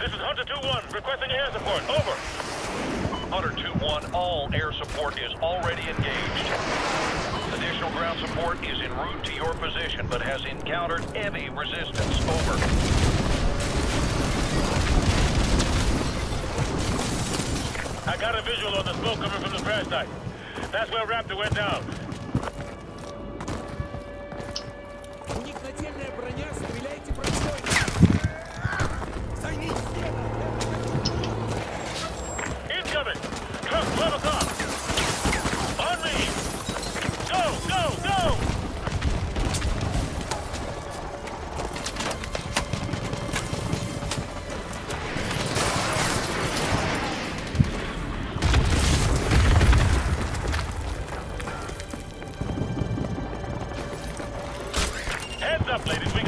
this is Hunter 2-1, requesting air support. Over. Hunter 2-1, all air support is already engaged. Additional ground support is en route to your position, but has encountered heavy resistance. Over. I got a visual on the smoke coming from the crash site. That's where Raptor went down.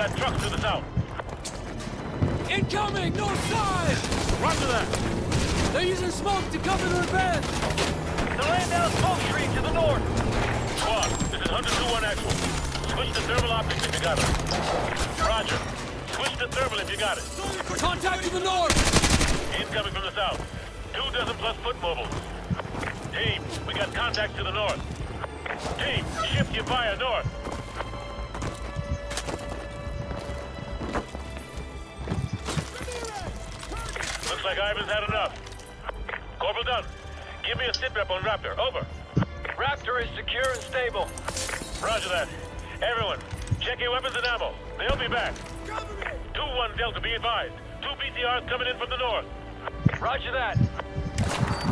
Up, ladies. We got trucks to the south. Incoming! North side! Roger that. They're using smoke to cover their bed! The land down smoke stream to the north. Squad, this is Hunter 2-1 actual. Switch to thermal optics if you got it. Roger. Switch to thermal if you got it. Contact to the north! Incoming from the south. Two dozen plus foot mobiles. Team, we got contact to the north. Team, shift your fire north. Looks like Ivan's had enough. Corporal Dunn, give me a sit rep on Raptor. Over. Raptor is secure and stable. Roger that. Everyone, check your weapons and ammo. They'll be back. 2-1 Delta, be advised. Two BTRs coming in from the north. Roger that.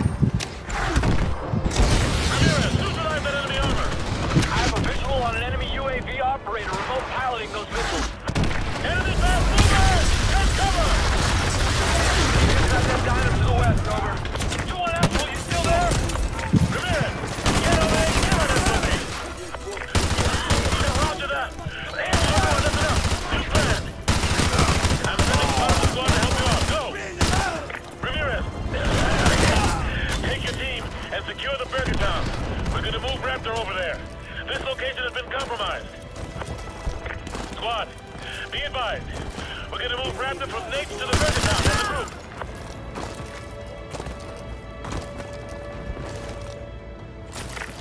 We're gonna move Raptor from Nates to the Town as a group.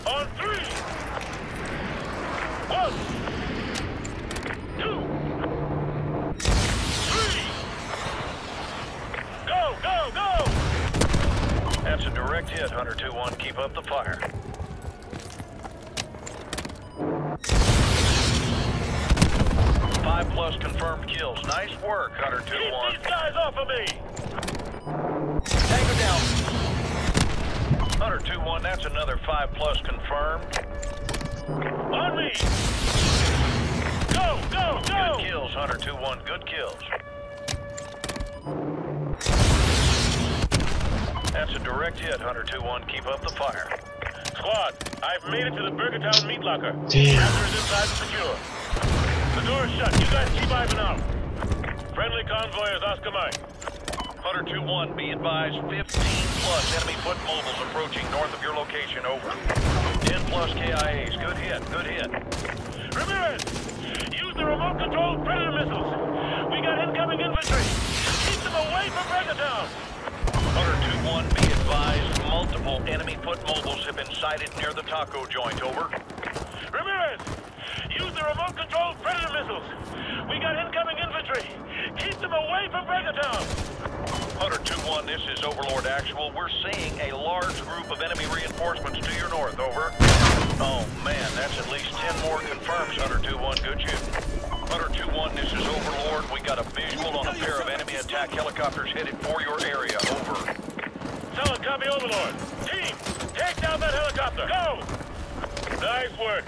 On three. One. Two. Three. Go, go, go! That's a direct hit, Hunter 2-1. Keep up the fire. Plus confirmed kills. Nice work, Hunter Keep 2-1. these guys off of me! Tango down. Hunter 2-1, that's another five plus confirmed. On me! Go, go, go! Good kills, Hunter 2-1. Good kills. That's a direct hit, Hunter 2-1. Keep up the fire. Squad, I've made it to the Burger Town meat locker. Damn. Raptor is inside and secure. The door is shut. You guys keep Ivan out. Friendly convoy is Oscar Mike. Hunter 2-1, be advised, 15 plus enemy foot mobiles approaching north of your location, over. 10 plus KIAs, good hit, good hit. Ramirez, use the remote controlled Predator missiles. We got incoming infantry. Keep them away from Burger Town. Hunter 2-1, be advised, multiple enemy foot mobiles have been sighted near the taco joint, over. Ramirez, use the remote controlled Predator missiles. We got incoming infantry. Keep them away from Burger Hunter 2-1, this is Overlord Actual. We're seeing a large group of enemy reinforcements to your north, over. Oh man, that's at least 10 more confirms, Hunter 2-1. Good shooting. Hunter 2-1, this is Overlord. We got a visual on a pair of enemy attack helicopters headed for your area, over. Solid copy, Overlord. Team, take down that helicopter. Go! Nice work.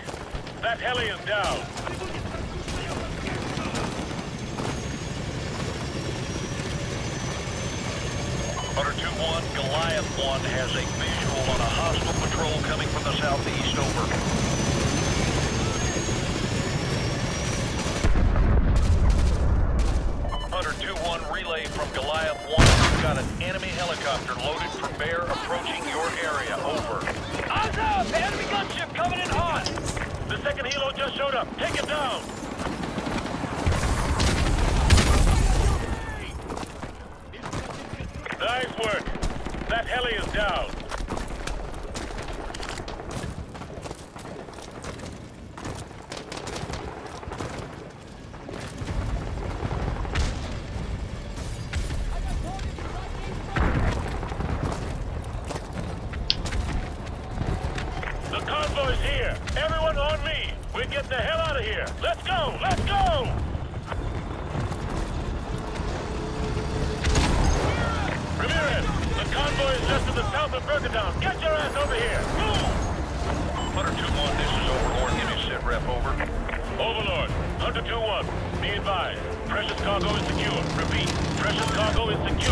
That heli is down. Hunter 2-1, Goliath 1 has a visual on a hostile patrol coming from the southeast, over. Hunter 2-1, relay from Goliath 1. We've got an enemy helicopter loaded for bear approaching your area, over. Eyes up! Enemy gunship coming in hot! The second helo just showed up. Take it down! Work. That heli is down. The convoy's here. Everyone on me. We're getting the hell out of here. Let's go. Let's go. Ramirez, the convoy is just to the south of Burger Town. Get your ass over here. Move. Hunter 2-1, this is Overlord. Give me sit rep, over. Overlord, Hunter 2-1. Be advised. Precious cargo is secure. Repeat, precious cargo is secure.